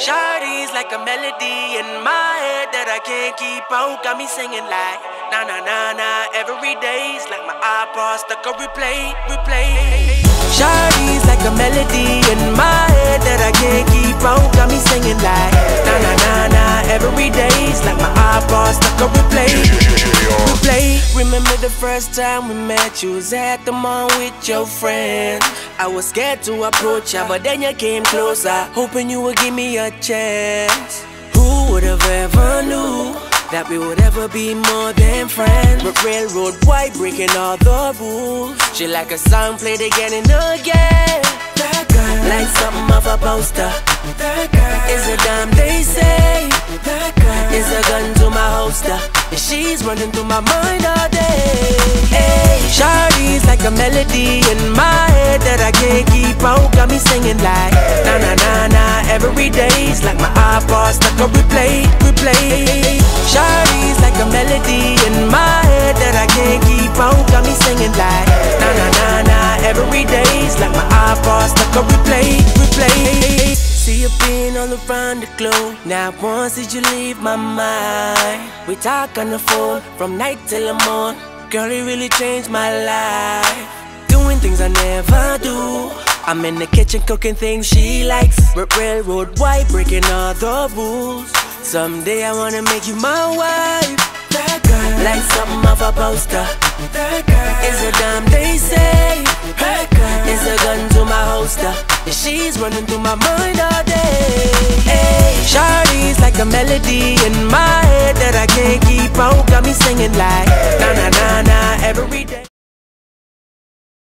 Shawty's like a melody in my head that I can't keep out. Got me singing like na na na na every day's like my iPod stuck on replay, replay. Shawty's like a melody in my head that I can't keep out. Got me singing like na na na na every day's like my iPod stuck on replay, replay. Remember the first time we met? You was at the mall with your friends. I was scared to approach ya, but then you came closer, hoping you would give me a chance. Who would have ever knew that we would ever be more than friends? But railroad white breaking all the rules. She like a song played again and again. That girl, like something off a poster. That girl is a dime they say. That girl is a gun to my holster. She's running through my mind all day. Hey, Shawty's like a melody in my head that I can't keep out. Got me singing like na na na na every day's like my iPod stuck on replay, replay. All around the globe. Now once did you leave my mind? We talk on the phone from night till the morn. Girl, it really changed my life. Doing things I never do. I'm in the kitchen cooking things she likes. Railroad white, breaking all the rules. Someday I wanna make you my wife. That girl, like something off a poster. That girl is a dime they say. That girl is a gun to my holster. She's running through my mind all day. A melody in my head that I can't keep out. Got me singing like na na na.